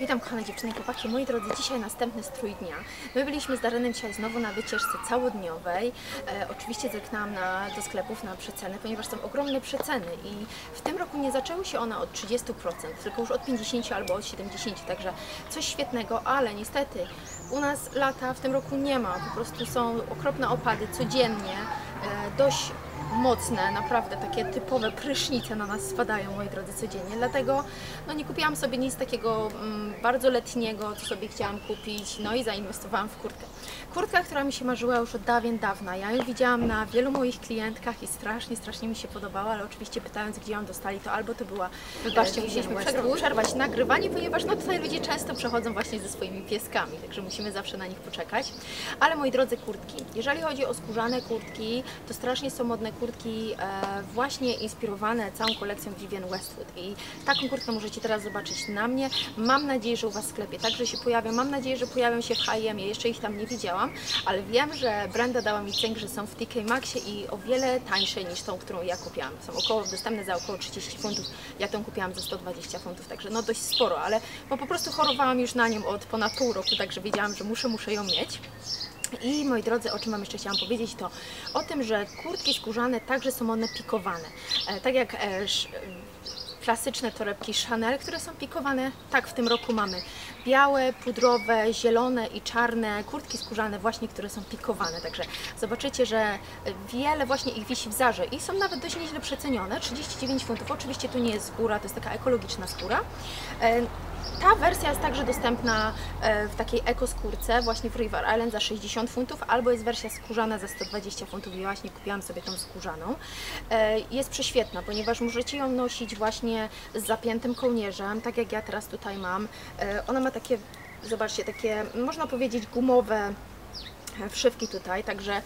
Witam kochane dziewczyny i chłopaki, moi drodzy, dzisiaj następny strój dnia. My byliśmy z Darenem dzisiaj znowu na wycieczce całodniowej. E, oczywiście zerknęłam na, do sklepów na przeceny, ponieważ są ogromne przeceny i w tym roku nie zaczęły się one od 30%, tylko już od 50 albo od 70, także coś świetnego, ale niestety u nas lata w tym roku nie ma, po prostu są okropne opady codziennie, e, dość mocne, naprawdę takie typowe prysznice na nas spadają, moi drodzy, codziennie. Dlatego no, nie kupiłam sobie nic takiego mm, bardzo letniego, co sobie chciałam kupić, no i zainwestowałam w kurtkę. Kurtka, która mi się marzyła już od dawien dawna. Ja ją widziałam na wielu moich klientkach i strasznie, strasznie mi się podobała, ale oczywiście pytając, gdzie ją dostali, to albo to była... Wybaczcie, musieliśmy przerwać nagrywanie, ponieważ no tutaj ludzie często przechodzą właśnie ze swoimi pieskami, także musimy zawsze na nich poczekać. Ale moi drodzy, kurtki. Jeżeli chodzi o skórzane kurtki, to strasznie są modne kurtki e, właśnie inspirowane całą kolekcją Vivienne Westwood i taką kurtkę możecie teraz zobaczyć na mnie. Mam nadzieję, że u Was w sklepie także się pojawią. Mam nadzieję, że pojawią się w H&M. Jeszcze ich tam nie widziałam, ale wiem, że Brenda dała mi cynk, że są w TK Maxie i o wiele tańsze niż tą, którą ja kupiłam. Są około dostępne za około 30 funtów. Ja tą kupiłam za 120 funtów, także no dość sporo, ale bo po prostu chorowałam już na nią od ponad pół roku, także wiedziałam, że muszę, muszę ją mieć. I moi drodzy, o czym Wam jeszcze chciałam powiedzieć, to o tym, że kurtki skórzane także są one pikowane. E, tak jak e, e, klasyczne torebki Chanel, które są pikowane, tak w tym roku mamy białe, pudrowe, zielone i czarne kurtki skórzane właśnie, które są pikowane. Także zobaczycie, że wiele właśnie ich wisi w Zarze i są nawet dość nieźle przecenione. 39 funtów. Oczywiście to nie jest skóra, to jest taka ekologiczna skóra. Ta wersja jest także dostępna e, w takiej ekoskórce właśnie w River Island za 60 funtów, albo jest wersja skórzana za 120 funtów i właśnie kupiłam sobie tą skórzaną. E, jest prześwietna, ponieważ możecie ją nosić właśnie z zapiętym kołnierzem, tak jak ja teraz tutaj mam. E, ona ma takie, zobaczcie, takie można powiedzieć gumowe wszywki tutaj, także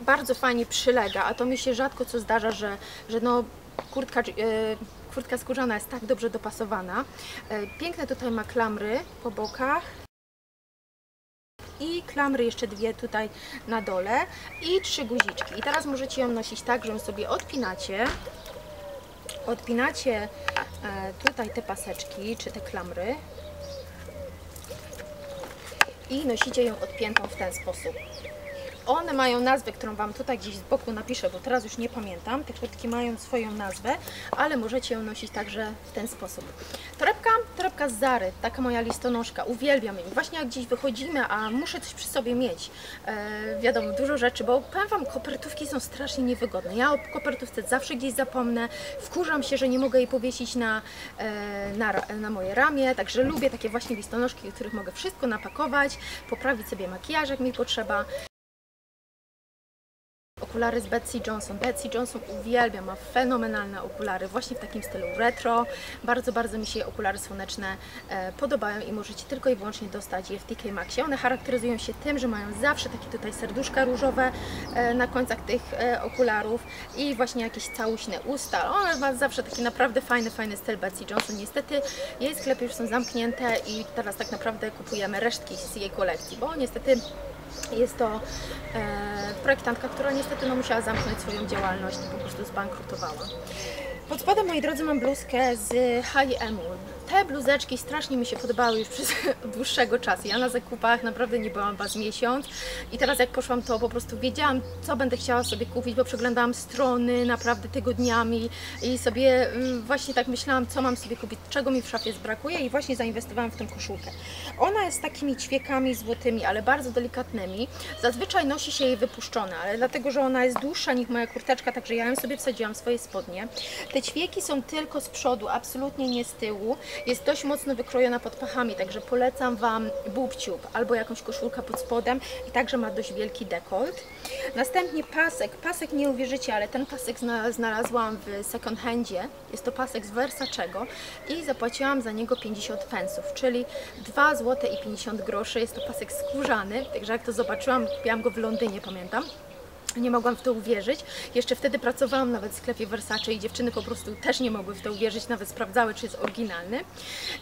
bardzo fajnie przylega, a to mi się rzadko co zdarza, że, że no kurtka, kurtka skórzana jest tak dobrze dopasowana. Piękne tutaj ma klamry po bokach i klamry jeszcze dwie tutaj na dole i trzy guziczki. I teraz możecie ją nosić tak, że ją sobie odpinacie, odpinacie tutaj te paseczki czy te klamry i nosicie ją odpiętą w ten sposób. One mają nazwę, którą Wam tutaj gdzieś z boku napiszę, bo teraz już nie pamiętam. Te kurtki mają swoją nazwę, ale możecie ją nosić także w ten sposób. Torebka, torebka z Zary, taka moja listonoszka, uwielbiam ją. Właśnie jak gdzieś wychodzimy, a muszę coś przy sobie mieć, e, wiadomo, dużo rzeczy, bo powiem Wam, kopertówki są strasznie niewygodne. Ja o kopertówce zawsze gdzieś zapomnę, wkurzam się, że nie mogę jej powiesić na, e, na, na moje ramię, także lubię takie właśnie listonoszki, w których mogę wszystko napakować, poprawić sobie makijaż, jak mi potrzeba. Okulary z Betsy Johnson. Betsy Johnson uwielbia, ma fenomenalne okulary, właśnie w takim stylu retro. Bardzo, bardzo mi się okulary słoneczne e, podobają i możecie tylko i wyłącznie dostać je w TK Maxie. One charakteryzują się tym, że mają zawsze takie tutaj serduszka różowe e, na końcach tych e, okularów i właśnie jakieś całuśne usta. One ma zawsze taki naprawdę fajny, fajny styl Betsy Johnson. Niestety jej sklepy już są zamknięte i teraz tak naprawdę kupujemy resztki z jej kolekcji, bo niestety jest to e, projektantka, która niestety no, musiała zamknąć swoją działalność po prostu zbankrutowała. Pod spodem, moi drodzy, mam bluzkę z H&M. Te bluzeczki strasznie mi się podobały już przez dłuższego czasu. Ja na zakupach naprawdę nie byłam was miesiąc i teraz jak poszłam, to po prostu wiedziałam, co będę chciała sobie kupić, bo przeglądałam strony naprawdę tygodniami i sobie mm, właśnie tak myślałam, co mam sobie kupić, czego mi w szafie brakuje i właśnie zainwestowałam w tę koszulkę. Ona jest takimi ćwiekami złotymi, ale bardzo delikatnymi. Zazwyczaj nosi się jej wypuszczone, ale dlatego, że ona jest dłuższa niż moja kurteczka, także ja ją sobie wsadziłam w swoje spodnie. Te ćwieki są tylko z przodu, absolutnie nie z tyłu. Jest dość mocno wykrojona pod pachami, także polecam Wam bubciub albo jakąś koszulkę pod spodem i także ma dość wielki dekolt. Następnie pasek. Pasek nie uwierzycie, ale ten pasek znalazłam w second handzie. Jest to pasek z Versacego i zapłaciłam za niego 50 pensów, czyli 2 zł i 50 groszy. Jest to pasek skórzany, także jak to zobaczyłam, kupiłam go w Londynie, pamiętam. Nie mogłam w to uwierzyć. Jeszcze wtedy pracowałam nawet w sklepie Versace i dziewczyny po prostu też nie mogły w to uwierzyć, nawet sprawdzały, czy jest oryginalny.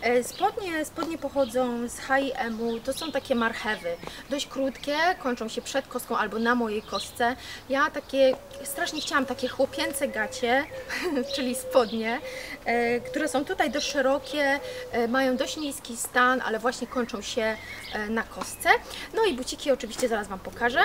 E, Spodnie, spodnie pochodzą z H&M-u, to są takie marchewy, dość krótkie, kończą się przed kostką albo na mojej kostce. Ja takie, strasznie chciałam takie chłopięce gacie, czyli spodnie, e, które są tutaj dość szerokie, e, mają dość niski stan, ale właśnie kończą się na kostce. No i buciki oczywiście zaraz Wam pokażę.